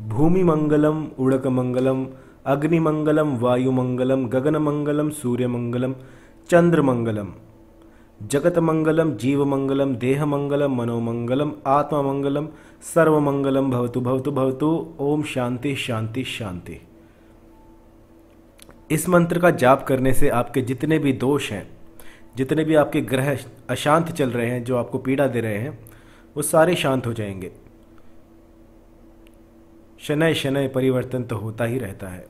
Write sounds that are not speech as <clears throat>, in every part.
भूमिमङ्गलम् उडकमङ्गलम् अग्निमङ्गलं वायुमङ्गलं गगनमङ्गलं सूर्यमङ्गलं चन्द्रमङ्गलं जगतमङ्गलं जीवमङ्गलं देहमङ्गलं मनोमङ्गलम् आत्ममङ्गलं सर्वमङ्गलं भवतु भवतु भवतु। ओम शांति शांति शांति। इस मंत्र का जाप करने से आपके जितने भी दोष हैं, जितने भी आपके ग्रह अशांत चल रहे हैं, जो आपको पीड़ा दे रहे हैं, वो सारे शांत हो जाएँगे। शनय शनय परिवर्तन तो होता ही रहता है।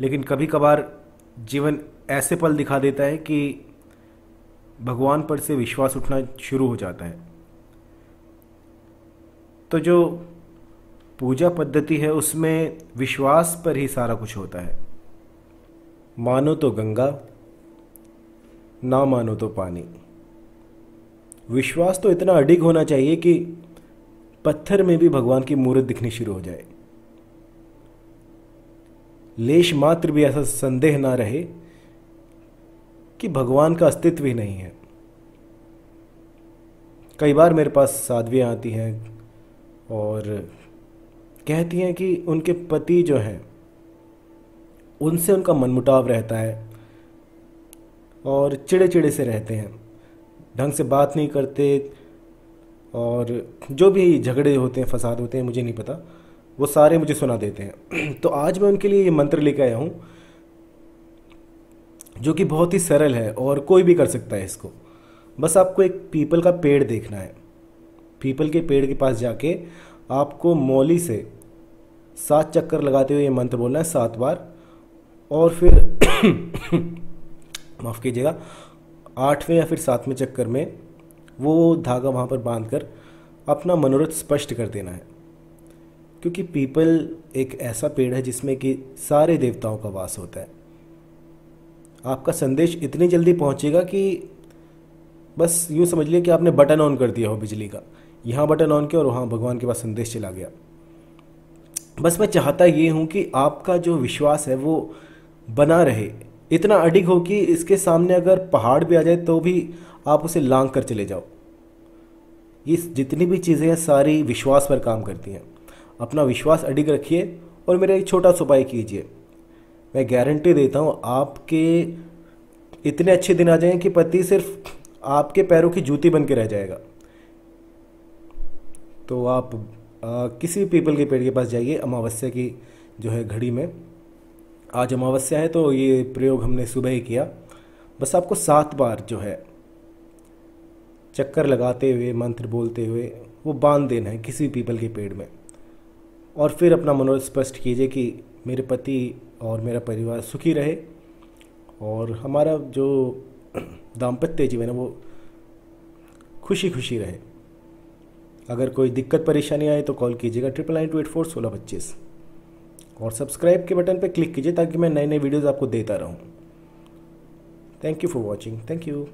लेकिन कभी कभार जीवन ऐसे पल दिखा देता है कि भगवान पर से विश्वास उठना शुरू हो जाता है। तो जो पूजा पद्धति है, उसमें विश्वास पर ही सारा कुछ होता है। मानो तो गंगा, ना मानो तो पानी। विश्वास तो इतना अडिग होना चाहिए कि पत्थर में भी भगवान की मूर्त दिखनी शुरू हो जाए। लेश मात्र भी ऐसा संदेह ना रहे कि भगवान का अस्तित्व ही नहीं है। कई बार मेरे पास साध्वियाँ आती हैं और कहती हैं कि उनके पति जो हैं, उनसे उनका मनमुटाव रहता है और चिड़े चिड़े से रहते हैं। ढंग से बात नहीं करते और जो भी झगड़े होते हैं, फसाद होते हैं, मुझे नहीं पता। वो सारे मुझे सुना देते हैं। <clears throat> तो आज मैं उनके लिए ये मंत्र लेकर आया हूँ, जो कि बहुत ही सरल है और कोई भी कर सकता है इसको। बस आपको एक पीपल का पेड़ देखना है। पीपल के पेड़ के पास जाके आपको मौली से सात चक्कर लगाते हुए ये मंत्र बोलना है, सात बार। और फिर <clears throat> माफ़ कीजिएगा, आठवें या फिर सातवें चक्कर में वो धागा वहाँ पर बाँध कर अपना मनोरथ स्पष्ट कर देना है। क्योंकि पीपल एक ऐसा पेड़ है जिसमें कि सारे देवताओं का वास होता है। आपका संदेश इतनी जल्दी पहुंचेगा कि बस यूँ समझ लिया कि आपने बटन ऑन कर दिया हो बिजली का। यहाँ बटन ऑन किया और वहाँ भगवान के पास संदेश चला गया। बस मैं चाहता ये हूँ कि आपका जो विश्वास है वो बना रहे। इतना अडिग हो कि इसके सामने अगर पहाड़ भी आ जाए तो भी आप उसे लांग कर चले जाओ। ये जितनी भी चीज़ें हैं, सारी विश्वास पर काम करती हैं। अपना विश्वास अडिग रखिए और मेरा एक छोटा सा उपाय कीजिए। मैं गारंटी देता हूँ आपके इतने अच्छे दिन आ जाएँगे कि पति सिर्फ़ आपके पैरों की जूती बन के रह जाएगा। तो आप आ, किसी भी पीपल के पेड़ के पास जाइए अमावस्या की जो है घड़ी में। आज अमावस्या है तो ये प्रयोग हमने सुबह ही किया। बस आपको सात बार जो है चक्कर लगाते हुए मंत्र बोलते हुए वो बाँध देना है किसी पीपल के पेड़ में। और फिर अपना मनोरथ स्पष्ट कीजिए कि मेरे पति और मेरा परिवार सुखी रहे और हमारा जो <clears throat> दाम्पत्य जीवन है वो खुशी खुशी रहे। अगर कोई दिक्कत, परेशानी आए तो कॉल कीजिएगा triple nine two eight four सोलह पच्चीस और सब्सक्राइब के बटन पर क्लिक कीजिए ताकि मैं नए नए वीडियोज़ आपको देता रहूँ। Thank you for watching thank you